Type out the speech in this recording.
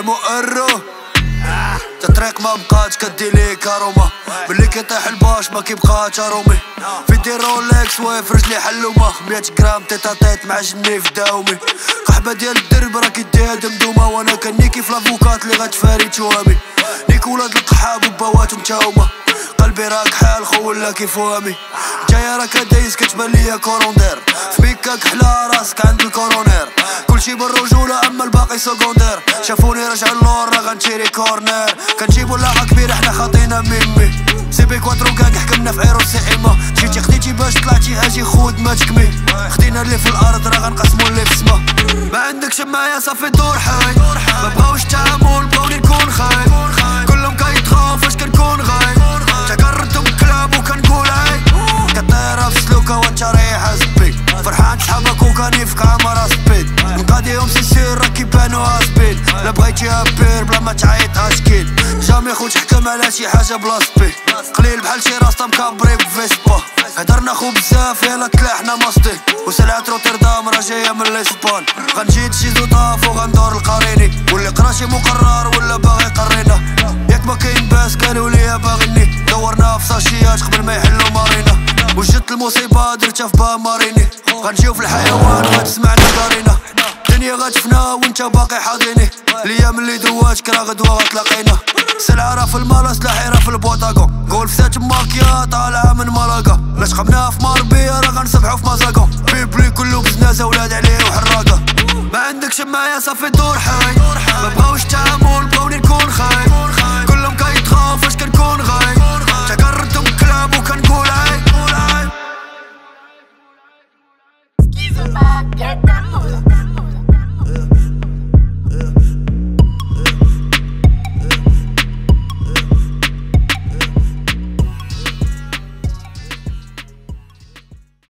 مؤرو تطريق ما بقاتش كدي ليك اروما ملي كيطيح الباش ما كيبقاش ارومي في دي رولكس واقف رجلي حلومة مية غرام تيتا تيت مع جني في داومي قحبة ديال الدرب راه كيديها دمدومة وأنا كنيكي في لافوكات اللي غتفاري توامي نيك ولاد القحاب وبواتهم تاوما قلبي راك حال خو ولا كيف وامي جاية راك دايز كتبان ليا كوروندير في بيكاك حلا راسك عند الكورونير كلشي بالرجولة الباقي سكوندير شافوني رجع اللور راه غنشيري كورنير كنجيبو لاعة كبيرة حنا خاطينا ميمي. سي بي كواترو كاك حكمنا في عيرو سيما جيتي خديتي باش طلعتي أجي خود ما تكمي. خدينا اللي في الأرض راه غنقسمو اللي في السما ما عندكش معايا صافي دور حي. ما زبي فرحان صحابك وكنيفك عمرها سبيد نقاديهم سيسير راه كيبانو سبيد لا بغيتيها بير بلا ما تعيط اشكيل جامي خوت حكم على شي حاجة بلا سبي قليل بحال شي راستا مكابري بفيسبا هدرنا خو بزاف يلا تلاحنا ماستي وسلعة روتردام راه جاية من ليسبان غنجيد شي زوطاف وغندور القريني واللي قرا شي مقرر ولا باغي قرينا ياك ما كاين باس قالوا ليا باغيني دورنا في ساشيات قبل ما وجدت المصيبة درتها في با ماريني غنجيو في الحيوان غتسمعنا كارينا الدنيا غتفنا وانت باقي حاضيني الأيام اللي دواتك راه غدوة غتلاقينا. سلعة راه في المالا سلاحي راه في البوطاكون قول فتاة ماكيا طالعة من ملاقا لاش قمنا في مربية راه غنسبحو في مزاكو بيبلي كله بزنازة ولاد عليه وحراقة. ما عندكش معايا صافي دور حي. ما بغاوش تعامل. Get that moolah.